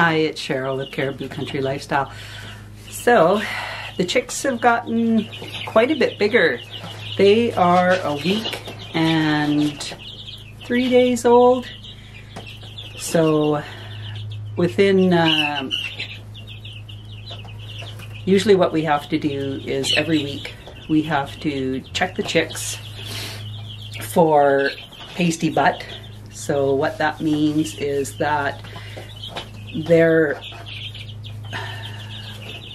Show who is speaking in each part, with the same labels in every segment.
Speaker 1: Hi, it's Cheryl with Cariboo Country Lifestyle. So, the chicks have gotten quite a bit bigger. They are a week and three days old. So, within, um, usually what we have to do is every week we have to check the chicks for pasty butt. So, what that means is that they're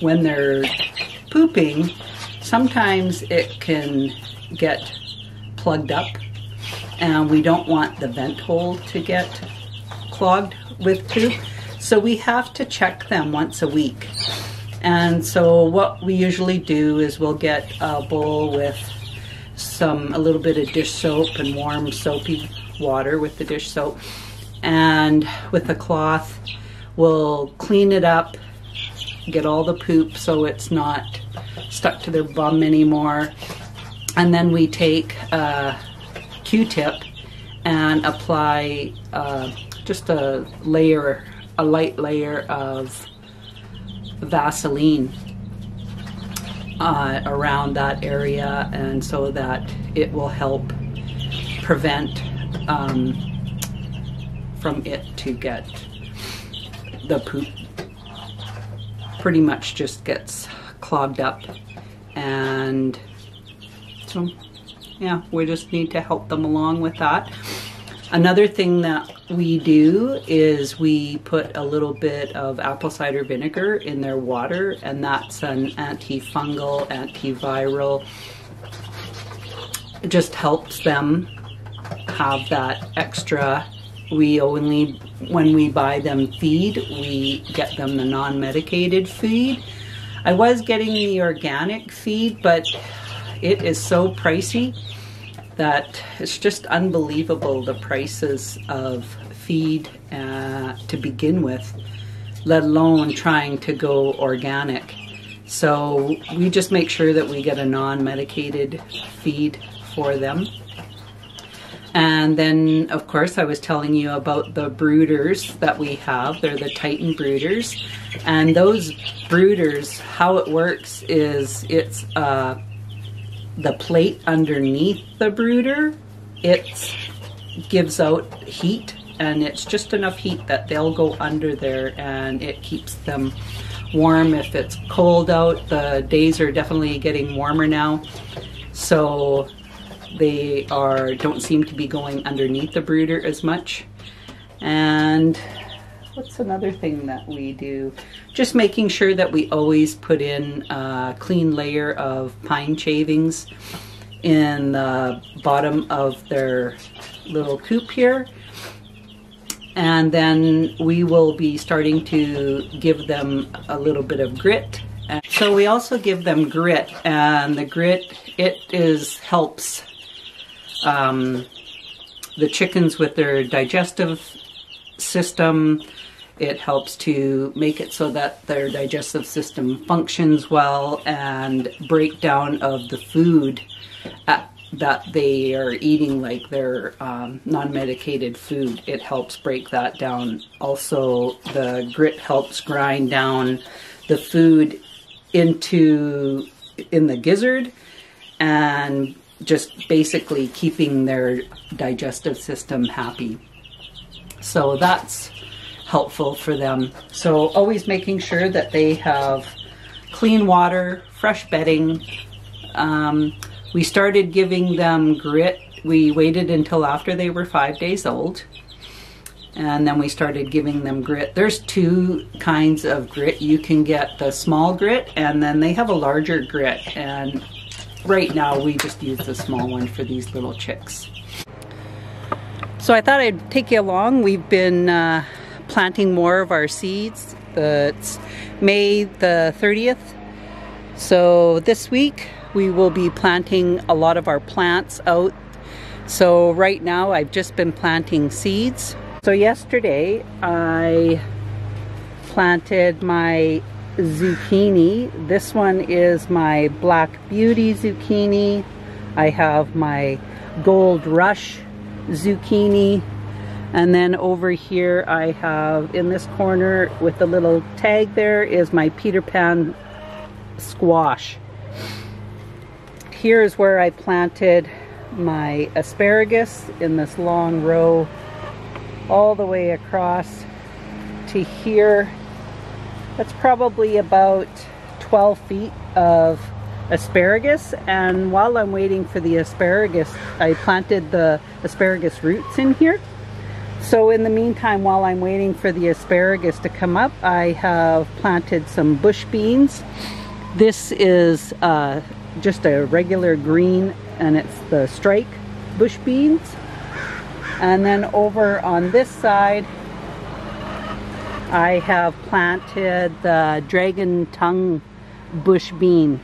Speaker 1: when they're pooping, sometimes it can get plugged up and we don't want the vent hole to get clogged with poop. So we have to check them once a week. And so what we usually do is we'll get a bowl with some, a little bit of dish soap and warm soapy water with the dish soap. And with a cloth, We'll clean it up, get all the poop so it's not stuck to their bum anymore. And then we take a Q-tip and apply uh, just a layer, a light layer of Vaseline uh, around that area and so that it will help prevent um, from it to get the poop pretty much just gets clogged up and so yeah we just need to help them along with that. Another thing that we do is we put a little bit of apple cider vinegar in their water and that's an antifungal antiviral. It just helps them have that extra we only, when we buy them feed, we get them the non-medicated feed. I was getting the organic feed, but it is so pricey that it's just unbelievable the prices of feed uh, to begin with, let alone trying to go organic. So we just make sure that we get a non-medicated feed for them. And then, of course, I was telling you about the brooders that we have. They're the Titan brooders. And those brooders, how it works is it's uh, the plate underneath the brooder. It gives out heat and it's just enough heat that they'll go under there and it keeps them warm. If it's cold out, the days are definitely getting warmer now. So they are don't seem to be going underneath the brooder as much. And what's another thing that we do? Just making sure that we always put in a clean layer of pine shavings in the bottom of their little coop here. And then we will be starting to give them a little bit of grit. So we also give them grit and the grit, it is helps um, the chickens with their digestive system. It helps to make it so that their digestive system functions well and breakdown of the food at, that they are eating, like their um, non-medicated food. It helps break that down. Also, the grit helps grind down the food into in the gizzard and just basically keeping their digestive system happy. So that's helpful for them. So always making sure that they have clean water, fresh bedding. Um, we started giving them grit. We waited until after they were five days old. And then we started giving them grit. There's two kinds of grit. You can get the small grit and then they have a larger grit. And right now we just use the small one for these little chicks. So I thought I'd take you along. We've been uh, planting more of our seeds. It's May the 30th. So this week we will be planting a lot of our plants out. So right now I've just been planting seeds. So yesterday I planted my zucchini. This one is my Black Beauty zucchini. I have my Gold Rush zucchini. And then over here I have, in this corner with the little tag there, is my Peter Pan squash. Here's where I planted my asparagus in this long row all the way across to here. That's probably about 12 feet of asparagus. And while I'm waiting for the asparagus I planted the asparagus roots in here. So in the meantime while I'm waiting for the asparagus to come up I have planted some bush beans. This is uh, just a regular green and it's the strike bush beans. And then over on this side I have planted the dragon tongue bush bean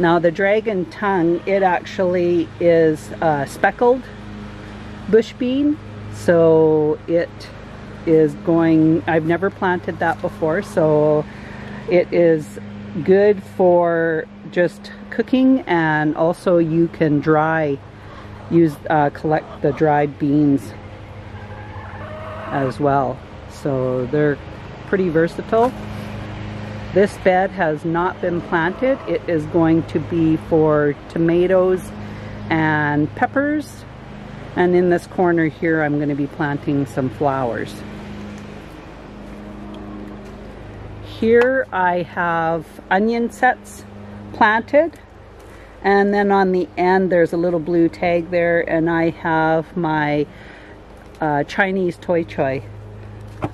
Speaker 1: now the dragon tongue, it actually is speckled bush bean. So it is going, I've never planted that before. So it is good for just cooking and also you can dry, use, uh, collect the dried beans as well. So they're pretty versatile. This bed has not been planted. It is going to be for tomatoes and peppers. And in this corner here, I'm going to be planting some flowers. Here I have onion sets planted. And then on the end, there's a little blue tag there. And I have my uh, Chinese toi choy.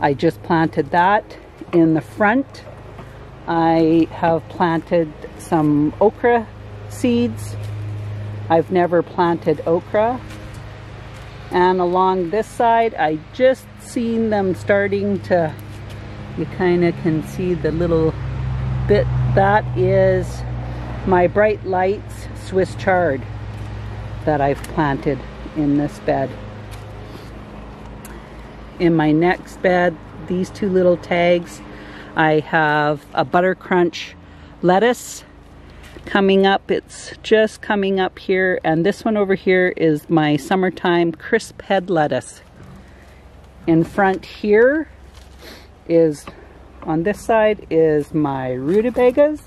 Speaker 1: I just planted that in the front I have planted some okra seeds. I've never planted okra. And along this side, I just seen them starting to, you kind of can see the little bit. That is my Bright Lights Swiss chard that I've planted in this bed. In my next bed, these two little tags, I have a butter crunch lettuce coming up. It's just coming up here. And this one over here is my summertime crisp head lettuce. In front here is, on this side, is my rutabagas.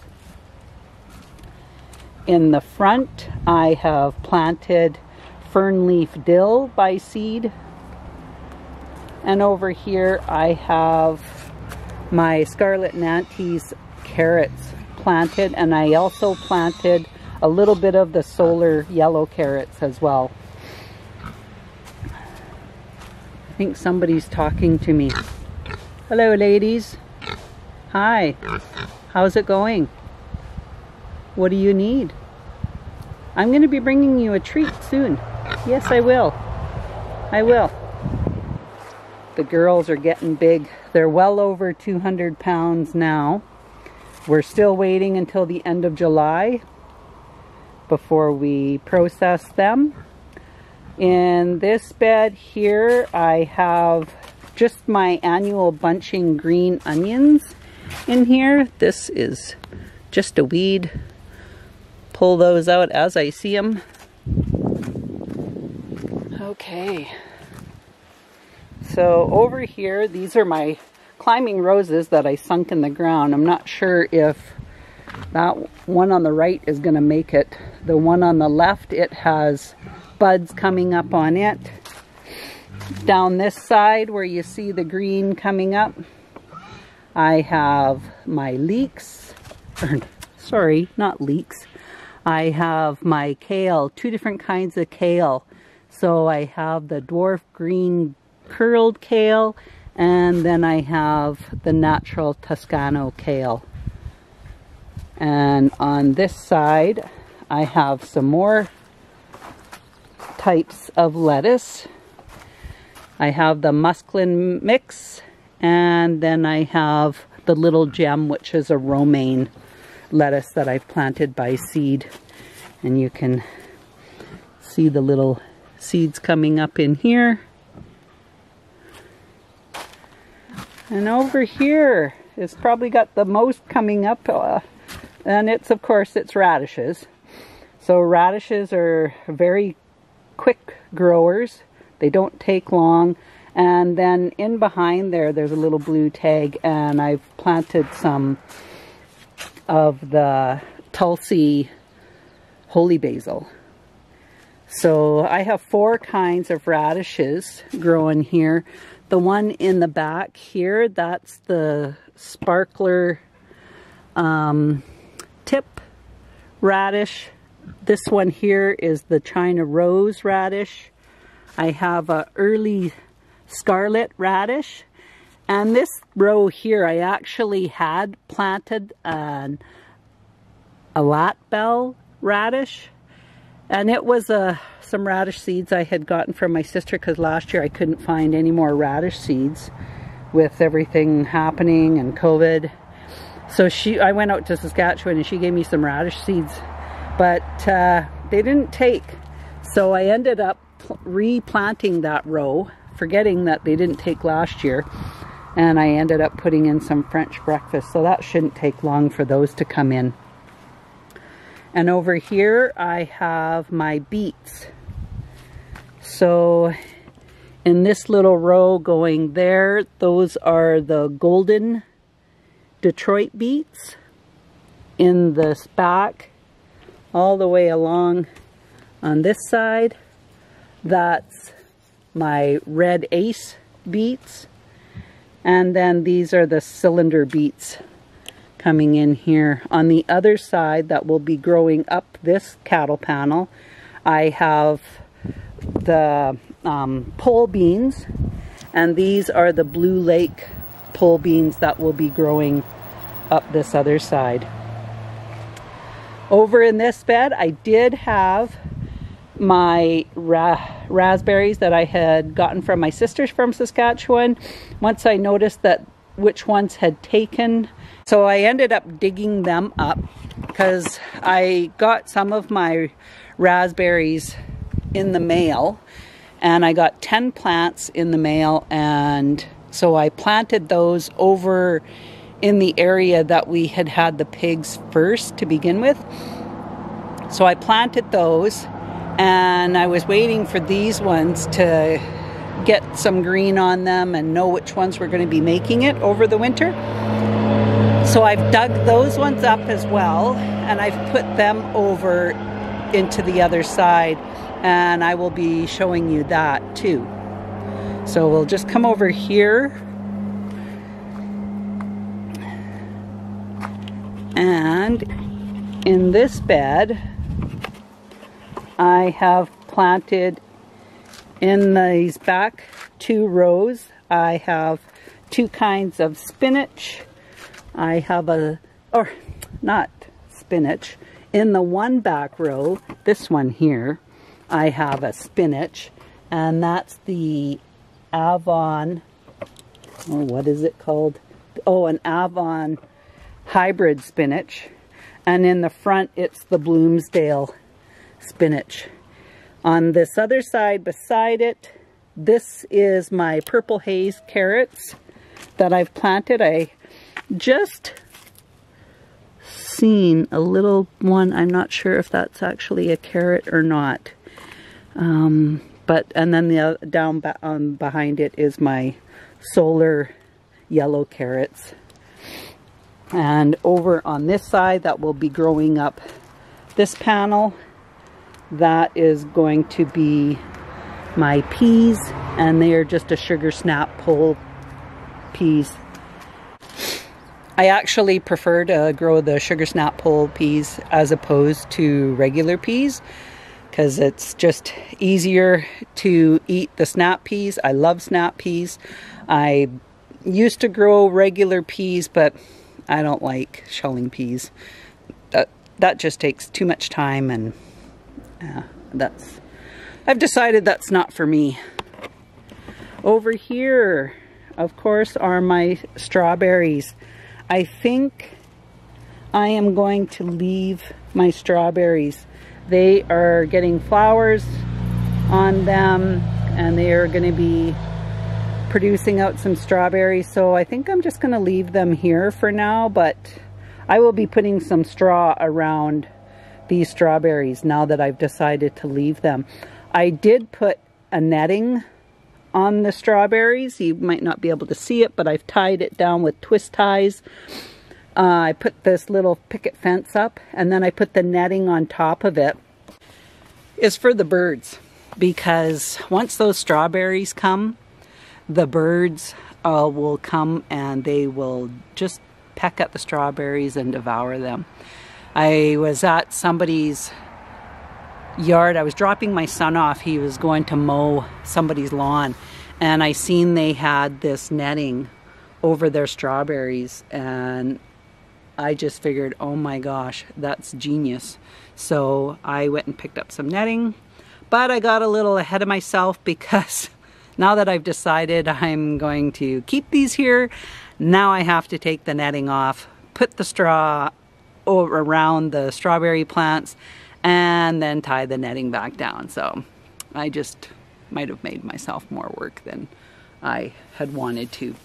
Speaker 1: In the front, I have planted fern leaf dill by seed. And over here, I have my Scarlet Nantes carrots planted and I also planted a little bit of the solar yellow carrots as well. I think somebody's talking to me. Hello ladies. Hi. How's it going? What do you need? I'm going to be bringing you a treat soon. Yes, I will. I will. The girls are getting big. They're well over 200 pounds now. We're still waiting until the end of July before we process them. In this bed here, I have just my annual bunching green onions in here. This is just a weed. Pull those out as I see them. Okay. So over here, these are my climbing roses that I sunk in the ground. I'm not sure if that one on the right is going to make it. The one on the left, it has buds coming up on it. Down this side where you see the green coming up, I have my leeks. Or, sorry, not leeks. I have my kale, two different kinds of kale. So I have the dwarf green curled kale, and then I have the natural Toscano kale. And on this side, I have some more types of lettuce. I have the mesclun mix, and then I have the little gem, which is a romaine lettuce that I've planted by seed. And you can see the little seeds coming up in here. And over here, it's probably got the most coming up. Uh, and it's, of course, it's radishes. So radishes are very quick growers. They don't take long. And then in behind there, there's a little blue tag and I've planted some of the Tulsi holy basil. So I have four kinds of radishes growing here. The one in the back here, that's the sparkler um, tip radish. This one here is the China rose radish. I have a early scarlet radish. And this row here, I actually had planted an, a lat bell radish. And it was uh, some radish seeds I had gotten from my sister because last year I couldn't find any more radish seeds with everything happening and COVID. So she, I went out to Saskatchewan and she gave me some radish seeds, but uh, they didn't take. So I ended up replanting that row, forgetting that they didn't take last year. And I ended up putting in some French breakfast. So that shouldn't take long for those to come in. And over here I have my beets. So in this little row going there, those are the golden Detroit beets. In this back, all the way along on this side, that's my red ace beets. And then these are the cylinder beets coming in here. On the other side that will be growing up this cattle panel, I have the um, pole beans and these are the Blue Lake pole beans that will be growing up this other side. Over in this bed I did have my ra raspberries that I had gotten from my sisters from Saskatchewan. Once I noticed that which ones had taken so I ended up digging them up because I got some of my raspberries in the mail and I got 10 plants in the mail and so I planted those over in the area that we had had the pigs first to begin with. So I planted those and I was waiting for these ones to get some green on them and know which ones were going to be making it over the winter. So I've dug those ones up as well and I've put them over into the other side and I will be showing you that too. So we'll just come over here. And in this bed I have planted in these back two rows I have two kinds of spinach. I have a, or not spinach, in the one back row, this one here, I have a spinach, and that's the Avon, oh, what is it called? Oh, an Avon hybrid spinach. And in the front, it's the Bloomsdale spinach. On this other side beside it, this is my purple haze carrots that I've planted. I just seen a little one. I'm not sure if that's actually a carrot or not. Um, but and then the down um, behind it is my solar yellow carrots. And over on this side that will be growing up this panel that is going to be my peas and they are just a sugar snap pole peas I actually prefer to grow the sugar snap pole peas as opposed to regular peas because it's just easier to eat the snap peas. I love snap peas. I used to grow regular peas, but I don't like shelling peas. That that just takes too much time and uh, that's I've decided that's not for me. Over here, of course, are my strawberries. I think I am going to leave my strawberries. They are getting flowers on them and they are going to be producing out some strawberries. So I think I'm just going to leave them here for now, but I will be putting some straw around these strawberries now that I've decided to leave them. I did put a netting on the strawberries. You might not be able to see it, but I've tied it down with twist ties. Uh, I put this little picket fence up and then I put the netting on top of it. it. Is for the birds because once those strawberries come, the birds uh, will come and they will just peck at the strawberries and devour them. I was at somebody's yard. I was dropping my son off. He was going to mow somebody's lawn and I seen they had this netting over their strawberries and I just figured, oh my gosh, that's genius. So I went and picked up some netting, but I got a little ahead of myself because now that I've decided I'm going to keep these here, now I have to take the netting off, put the straw around the strawberry plants, and then tie the netting back down. So I just might have made myself more work than I had wanted to.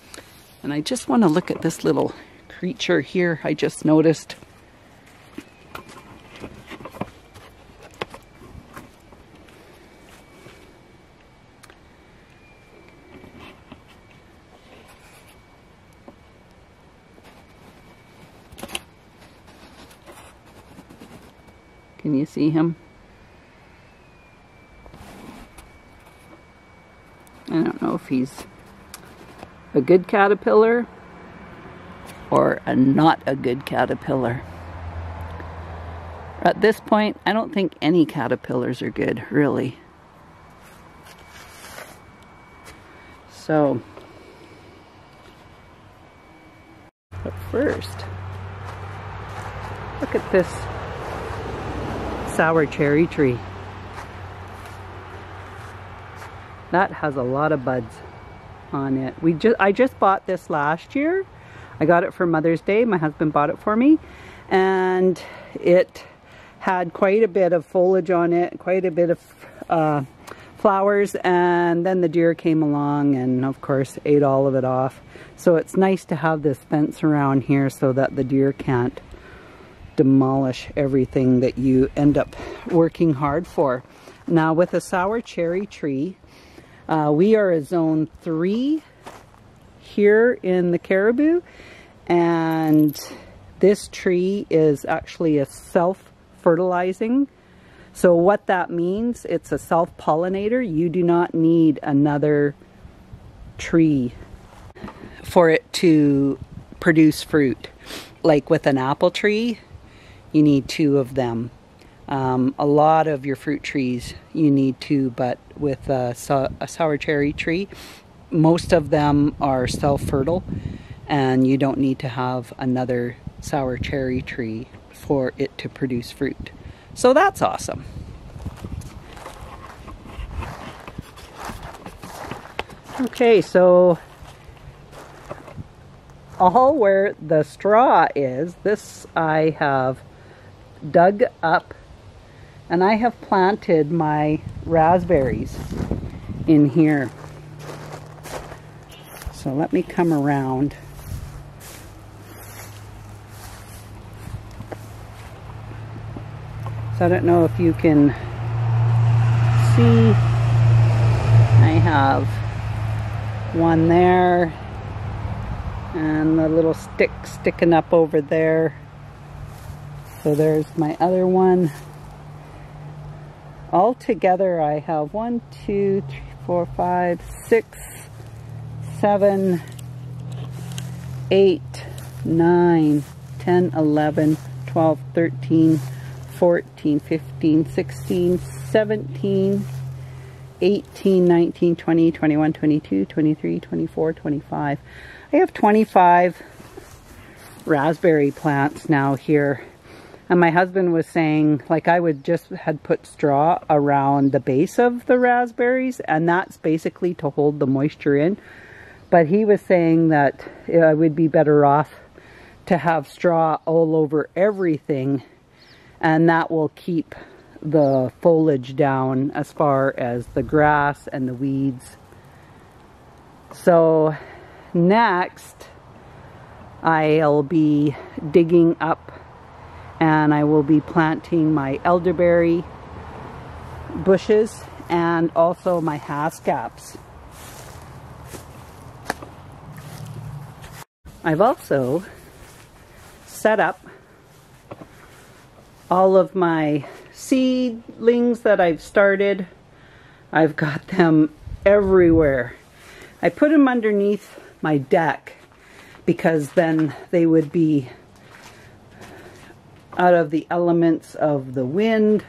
Speaker 1: And I just want to look at this little creature here I just noticed. Can you see him? I don't know if he's a good caterpillar or a not a good caterpillar. At this point, I don't think any caterpillars are good, really. So, but first, look at this sour cherry tree. That has a lot of buds on it. We just I just bought this last year I got it for Mother's Day. My husband bought it for me. And it had quite a bit of foliage on it, quite a bit of uh, flowers. And then the deer came along and, of course, ate all of it off. So it's nice to have this fence around here so that the deer can't demolish everything that you end up working hard for. Now with a sour cherry tree, uh, we are a zone 3 here in the Cariboo. and this tree is actually a self-fertilizing. So what that means it's a self-pollinator. You do not need another tree for it to produce fruit. Like with an apple tree you need two of them. Um, a lot of your fruit trees you need two but with a, a sour cherry tree most of them are self-fertile and you don't need to have another sour cherry tree for it to produce fruit. So that's awesome. Okay, so all where the straw is, this I have dug up and I have planted my raspberries in here. So let me come around. So I don't know if you can see. I have one there and the little stick sticking up over there. So there's my other one. All together I have one, two, three, four, five, six, seven, eight, nine, ten, eleven, twelve, thirteen, fourteen, fifteen, sixteen, seventeen, eighteen, nineteen, twenty, twenty-one, twenty-two, twenty-three, twenty-four, twenty-five. I have 25 raspberry plants now here. And my husband was saying, like I would just had put straw around the base of the raspberries and that's basically to hold the moisture in. But he was saying that I would be better off to have straw all over everything and that will keep the foliage down as far as the grass and the weeds. So next I'll be digging up and I will be planting my elderberry bushes and also my haskaps. I've also set up all of my seedlings that I've started. I've got them everywhere. I put them underneath my deck because then they would be out of the elements of the wind.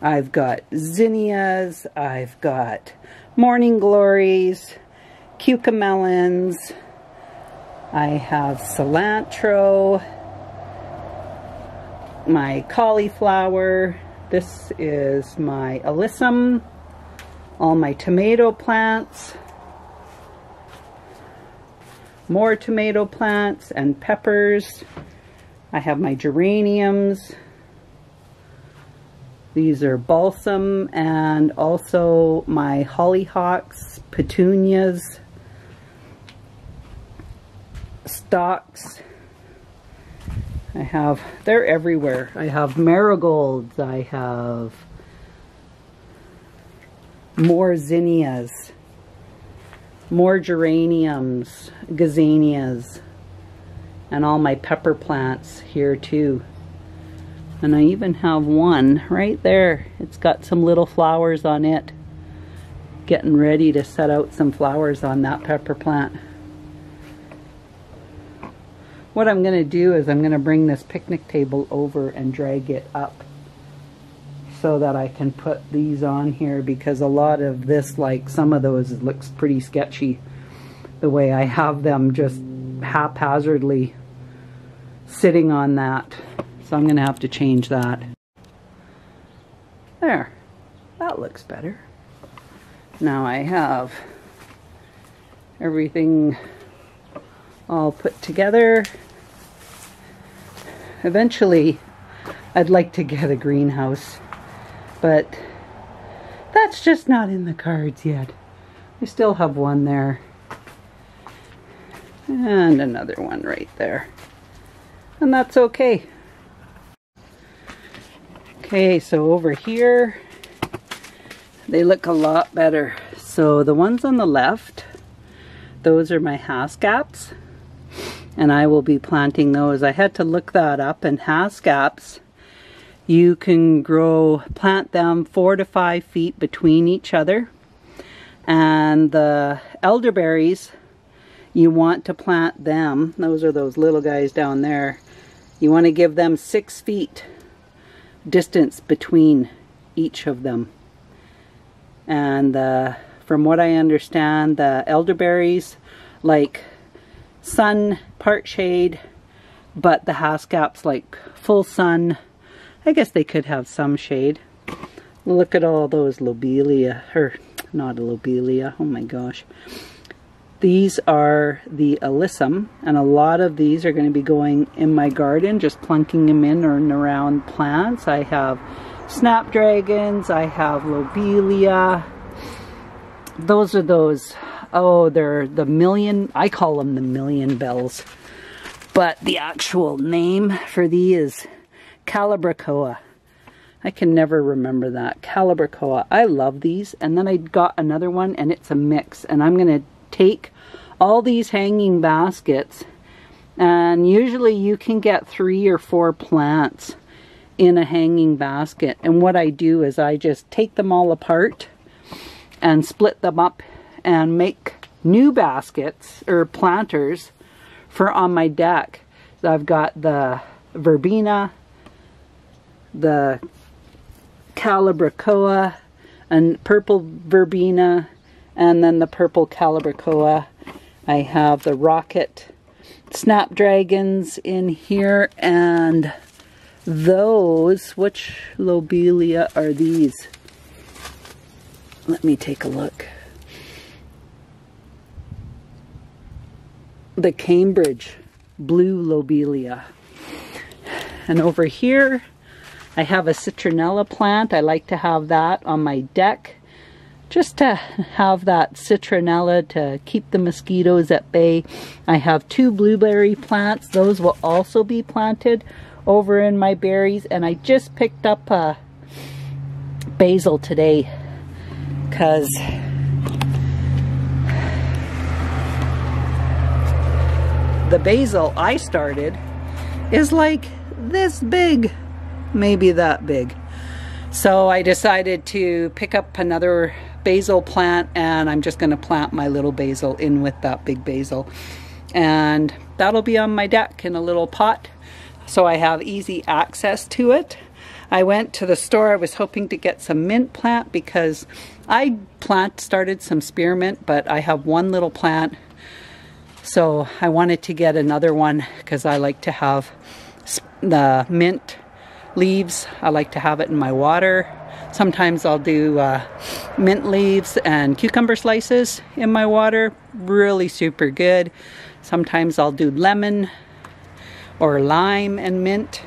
Speaker 1: I've got zinnias, I've got morning glories, cucamelons, I have cilantro, my cauliflower, this is my alyssum, all my tomato plants, more tomato plants and peppers. I have my geraniums. These are balsam and also my hollyhocks, petunias, stocks. I have, they're everywhere. I have marigolds. I have more zinnias more geraniums, gazanias, and all my pepper plants here too. And I even have one right there. It's got some little flowers on it. Getting ready to set out some flowers on that pepper plant. What I'm going to do is I'm going to bring this picnic table over and drag it up so that I can put these on here because a lot of this, like some of those, looks pretty sketchy the way I have them just haphazardly sitting on that. So I'm going to have to change that. There. That looks better. Now I have everything all put together. Eventually, I'd like to get a greenhouse but that's just not in the cards yet. I still have one there. And another one right there. And that's okay. Okay, so over here, they look a lot better. So the ones on the left, those are my haskaps. And I will be planting those. I had to look that up and haskaps you can grow, plant them four to five feet between each other. And the elderberries, you want to plant them, those are those little guys down there, you want to give them six feet distance between each of them. And uh, from what I understand, the elderberries like sun, part shade, but the haskaps like full sun, I guess they could have some shade. Look at all those lobelia, or not a lobelia, oh my gosh. These are the alyssum, and a lot of these are going to be going in my garden, just plunking them in or around plants. I have snapdragons, I have lobelia. Those are those, oh, they're the million, I call them the million bells. But the actual name for these Calibrachoa. I can never remember that. Calibrachoa. I love these. And then I got another one and it's a mix. And I'm going to take all these hanging baskets and usually you can get three or four plants in a hanging basket. And what I do is I just take them all apart and split them up and make new baskets or planters for on my deck. So I've got the verbena, the Calibrachoa and purple verbena and then the purple Calibrachoa. I have the rocket snapdragons in here and those, which lobelia are these? Let me take a look. The Cambridge blue lobelia. And over here I have a citronella plant. I like to have that on my deck just to have that citronella to keep the mosquitoes at bay. I have two blueberry plants. Those will also be planted over in my berries. And I just picked up a basil today because the basil I started is like this big, maybe that big. So I decided to pick up another basil plant and I'm just going to plant my little basil in with that big basil. And that'll be on my deck in a little pot so I have easy access to it. I went to the store, I was hoping to get some mint plant because I plant started some spearmint, but I have one little plant. So I wanted to get another one because I like to have the mint leaves. I like to have it in my water. Sometimes I'll do uh, mint leaves and cucumber slices in my water. Really super good. Sometimes I'll do lemon or lime and mint.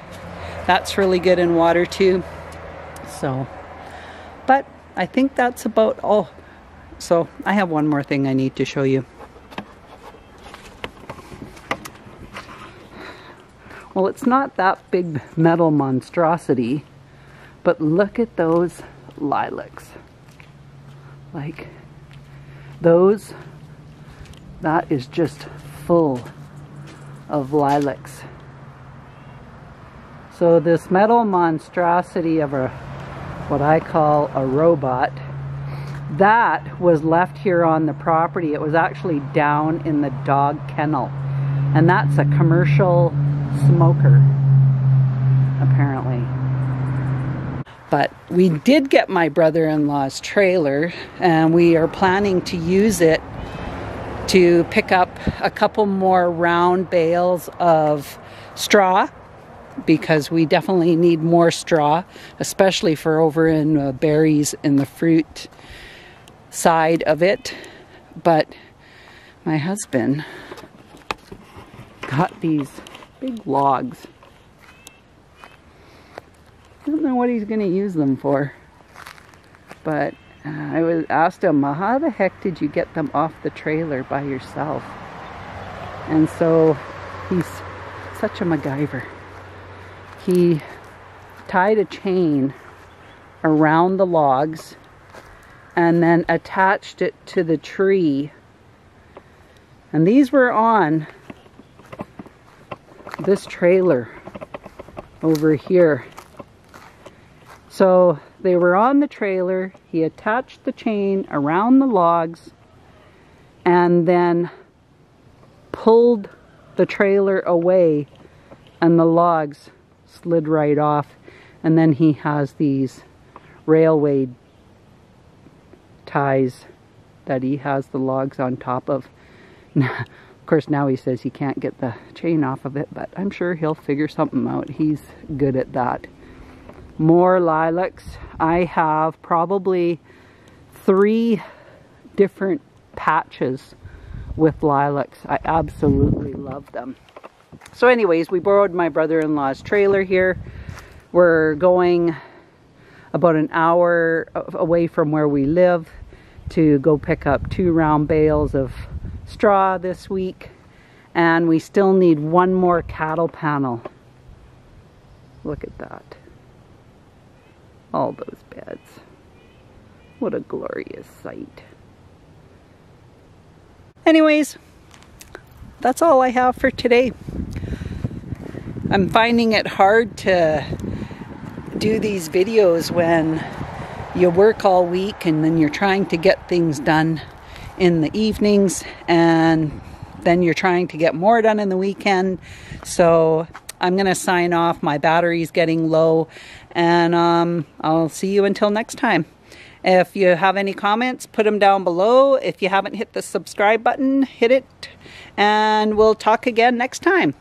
Speaker 1: That's really good in water too. So, but I think that's about all. So I have one more thing I need to show you. Well, it's not that big metal monstrosity, but look at those lilacs. Like, those, that is just full of lilacs. So this metal monstrosity of a, what I call a robot, that was left here on the property. It was actually down in the dog kennel. And that's a commercial smoker, apparently. But we did get my brother-in-law's trailer and we are planning to use it to pick up a couple more round bales of straw because we definitely need more straw, especially for over in uh, berries in the fruit side of it. But my husband got these big logs. I don't know what he's going to use them for. But uh, I was asked him, how the heck did you get them off the trailer by yourself? And so he's such a MacGyver he tied a chain around the logs and then attached it to the tree. And these were on this trailer over here. So they were on the trailer. He attached the chain around the logs and then pulled the trailer away and the logs slid right off. And then he has these railway ties that he has the logs on top of. course, now he says he can't get the chain off of it, but I'm sure he'll figure something out. He's good at that. More lilacs. I have probably three different patches with lilacs. I absolutely love them. So anyways, we borrowed my brother-in-law's trailer here. We're going about an hour away from where we live to go pick up two round bales of straw this week. And we still need one more cattle panel. Look at that. All those beds. What a glorious sight. Anyways, that's all I have for today. I'm finding it hard to do these videos when you work all week and then you're trying to get things done in the evenings and then you're trying to get more done in the weekend. So I'm going to sign off. My battery's getting low and um, I'll see you until next time. If you have any comments, put them down below. If you haven't hit the subscribe button, hit it and we'll talk again next time.